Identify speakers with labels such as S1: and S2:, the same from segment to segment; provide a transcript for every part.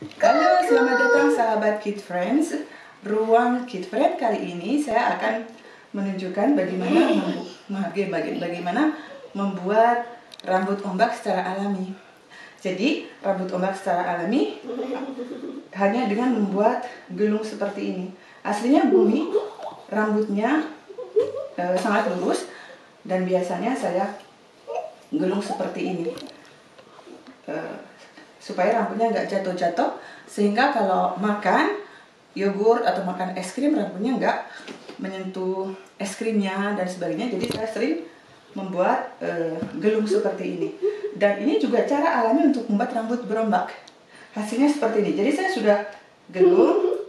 S1: Halo, selamat datang sahabat Kid Friends. Ruang Kid Friend kali ini saya akan menunjukkan bagaimana membu- baga- baga- bagaimana membuat rambut ombak secara alami. Jadi, rambut ombak secara alami hanya dengan membuat gelung seperti ini. Aslinya bumi rambutnya eh, sangat lurus dan biasanya saya gelung seperti ini. Eh, supaya rambutnya nggak jatuh-jatuh sehingga kalau makan yogurt atau makan es krim rambutnya nggak menyentuh es krimnya dan sebagainya. Jadi saya sering membuat eh, gelung seperti ini. Dan ini juga cara alami untuk membuat rambut berombak. Hasilnya seperti ini. Jadi saya sudah gelung.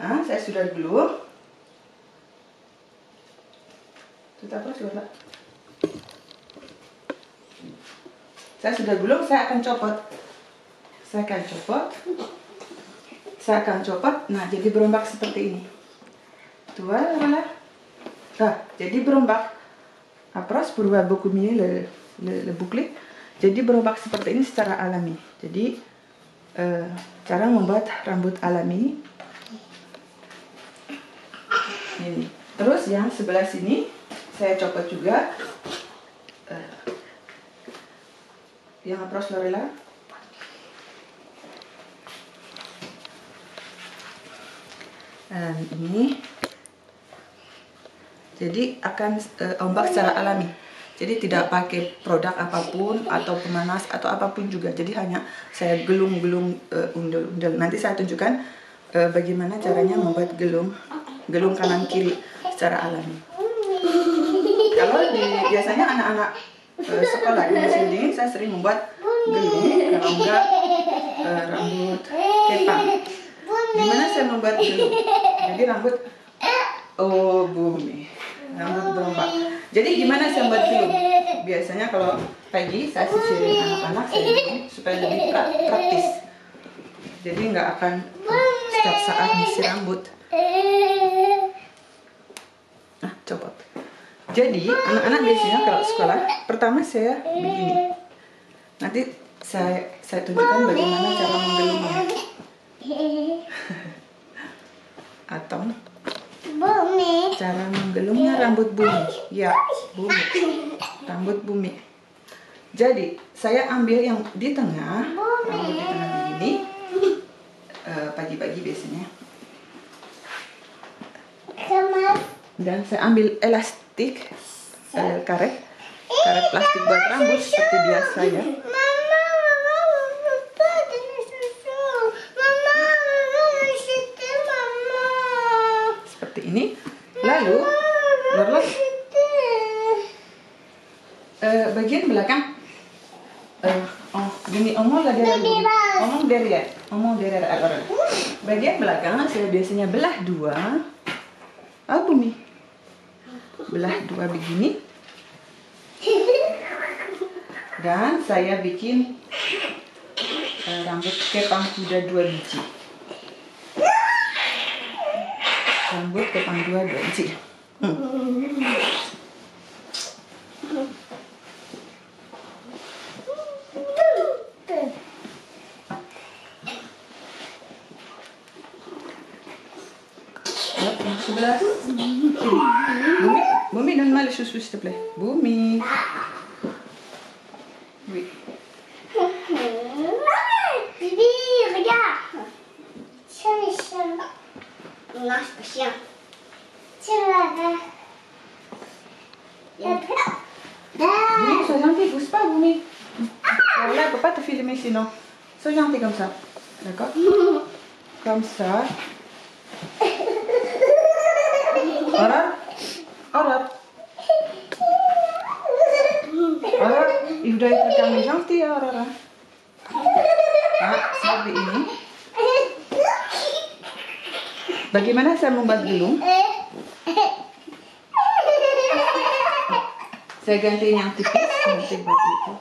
S1: Nah, saya sudah gelung. Kita apa sudah saya sudah gelung saya akan copot saya akan copot. Saya akan copot. Nah jadi berombak seperti ini. Dua lah nah jadi berombak. Apros voir beaucoup mieux le, le, le bouclier jadi berombak seperti ini secara alami. Jadi eh, cara membuat rambut alami. Ini. Terus yang sebelah sini saya copot juga. Eh, yang apros Lorela dan ini. Jadi akan eh, ombak secara alami. Jadi tidak pakai produk apa pun atau pemanas atau apa pun juga. Jadi hanya saya gelung-gelung eh, undel-undel. Nanti saya tunjukkan eh, bagaimana caranya membuat gelung gelung kanan kiri secara alami. Kalau di biasanya anak-anak eh, sekolah di musim dingin saya sering membuat gelung kalau enggak eh, rambut kepang Gimana saya membuat gelung? Jadi rambut oh bumi, rambut berombak. Jadi gimana saya membuat gelung? Biasanya kalau pagi saya sisirin anak-anak saya supaya lebih pra- praktis. Jadi nggak akan setiap saat nyisir rambut. Nah, copot. Jadi anak-anak biasanya kalau sekolah pertama saya begini. Nanti saya saya tunjukkan bagaimana cara menggelungnya atau?
S2: Bumi.
S1: cara menggelungnya rambut bumi. Ya bumi. Rambut bumi. Jadi saya ambil yang di tengah. Rambut di tengah begini. Eh, pagi-pagi biasanya.
S2: Sama
S1: dan saya ambil elastik. Eh, karet. Karet plastik buat rambut seperti biasa ya eh, bagian belakang. Eh, oh gini omong lah dari omong dari ya omong dari orang bagian belakang saya biasanya belah dua. Oh bumi belah dua begini. Dan saya bikin eh, rambut kepang kuda dua biji. Rambut kepang dua dua biji. Hmm. Bumi, donne-moi les chaussures, s'il te plaît. Bumi. Oui.
S2: Bibi, regarde. Chien, les chiens. Non, c'est pas chien. Tiens, là, là. Il y a plein.
S1: Bumi, sois gentil, pousse pas, Bumi. Alors là, elle peut pas te filmer sinon. Sois gentil comme ça. D'accord? Comme ça. Aurore, il doit être calme et gentil, Aurore. Ah, seperti ini. Bagaimana saya membuat gelung? Saya ganti yang tipis nanti buat itu.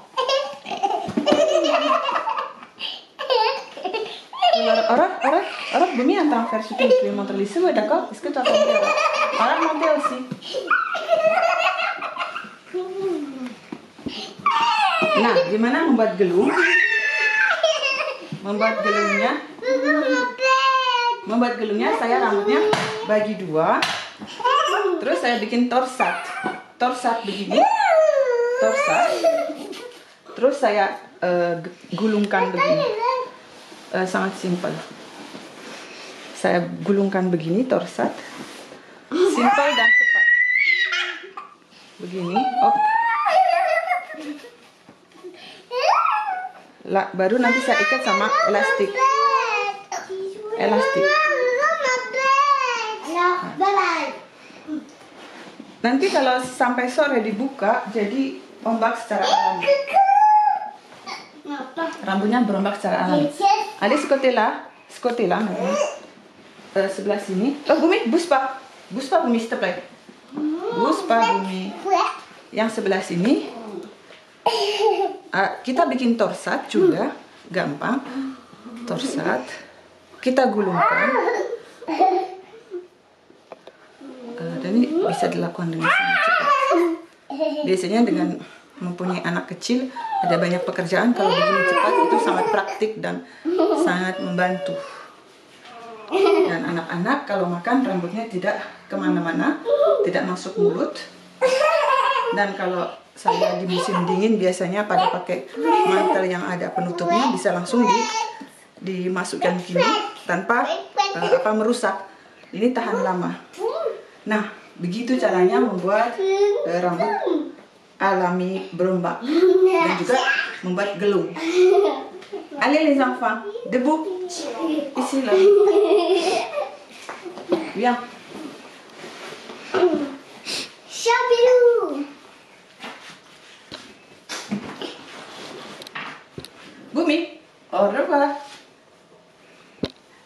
S1: Aurore, Aurore, Aurore, Bumi en train de faire je Est-ce que compris, Aurore, montez aussi. Nah, gimana membuat gelung? membuat gelungnya membuat gelungnya saya rambutnya bagi dua. Terus saya bikin torsat. Torsat begini. Torsat. Terus saya g- gulungkan begini. Eh, sangat simpel. Saya gulungkan begini torsat simpel dan cepat. Begini op. La- baru nanti saya ikat sama elastik. Elastik. Nanti kalau sampai sore dibuka jadi ombak secara alami. Rambutnya berombak secara alami. Ada skotela skotela namanya Eh, sebelah sini. Oh bumi buspa buspa bumi step lagi. Buspa bumi. yang sebelah sini. Ah, kita bikin torsat juga gampang. Torsat. Kita gulungkan. Eh, dan ini bisa dilakukan dengan sangat cepat. Biasanya dengan mempunyai anak kecil ada banyak pekerjaan. Kalau begini cepat itu sangat praktik dan sangat membantu dan anak-anak kalau makan rambutnya tidak ke mana-mana tidak masuk mulut. Dan kalau saya di musim dingin biasanya pada pakai mantel yang ada penutupnya bisa langsung di dimasukkan gini tanpa eh, apa merusak. Ini tahan lama. Nah begitu caranya membuat eh, rambut alami berombak dan juga membuat gelung allez les enfants debout ici là bien
S2: Shabilou!
S1: Bumi, au revoir.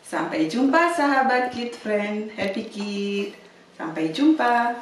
S1: Sampai jumpa sahabat Kid Friend, Happy Kid. Sampai jumpa.